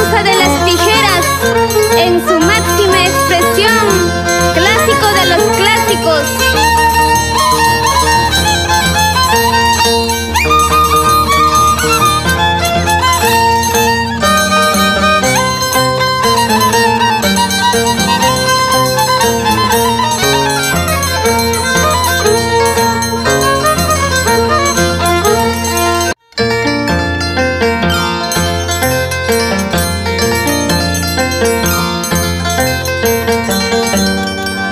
Ankara'da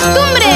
costumbre.